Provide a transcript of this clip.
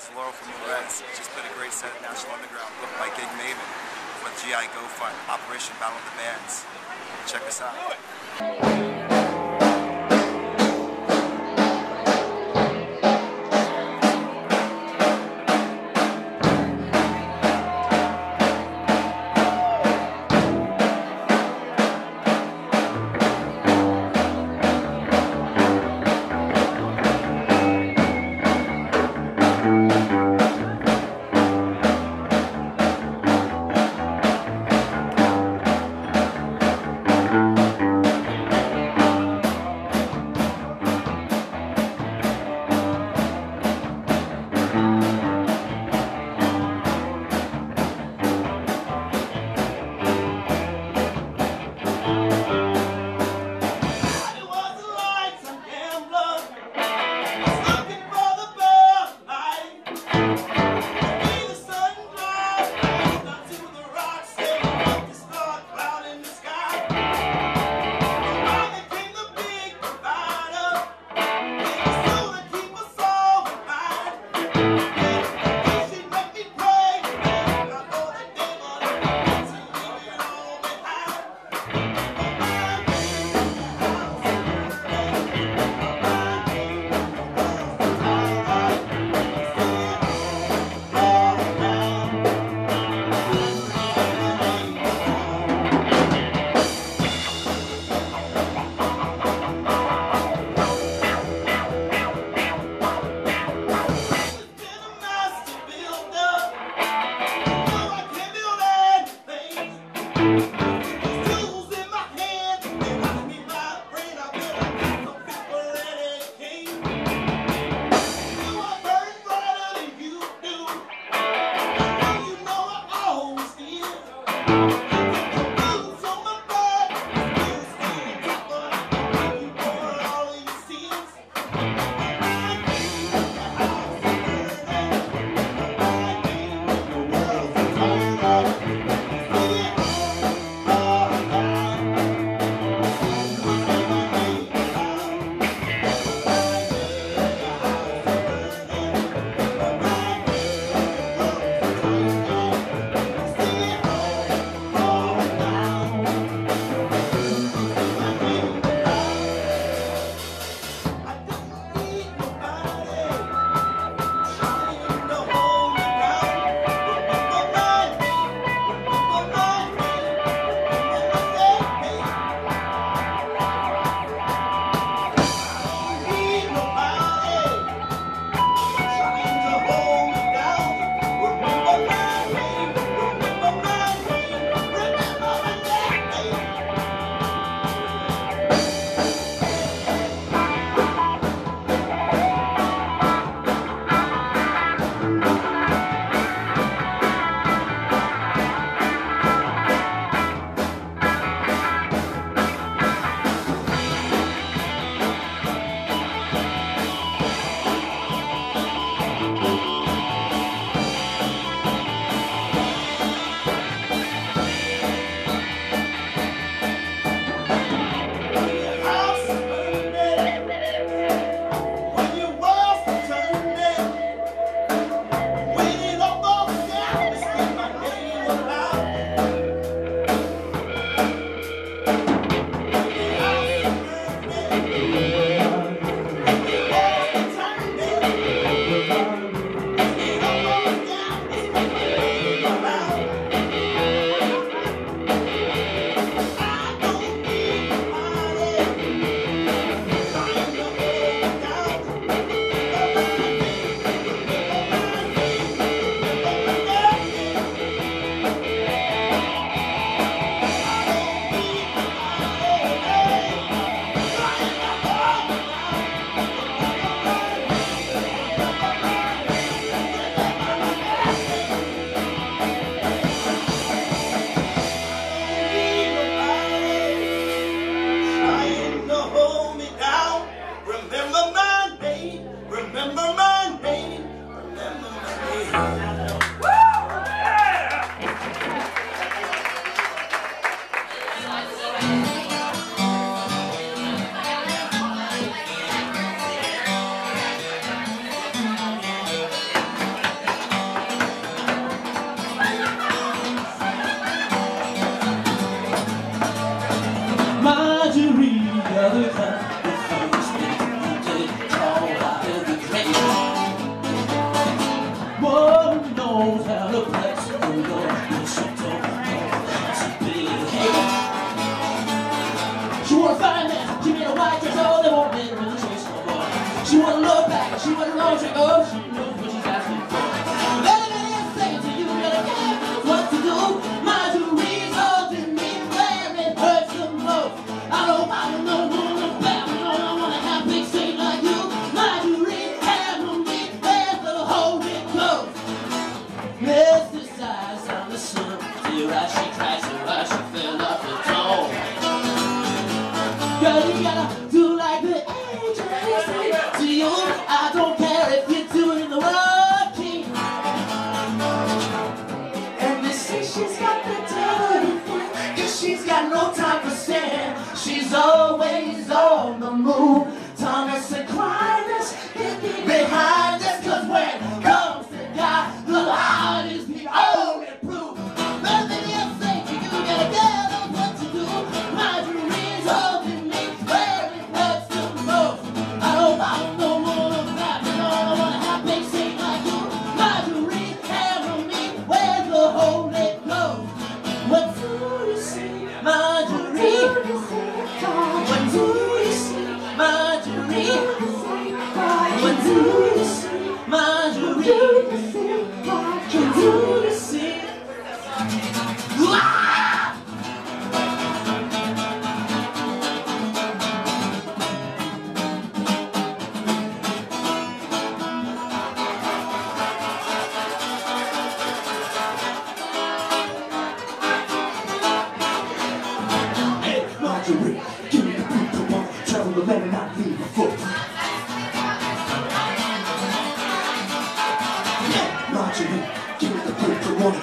is Laurel from La Res. Just played a great set at National Underground, by GigMaven for GI Go Fund, Operation Battle of the Bands. Check us out. Girl, you gotta do like the angels to you. I don't care. foolish, my dream. But better not be a fool. Yeah, Marjorie, give me the proof I wanna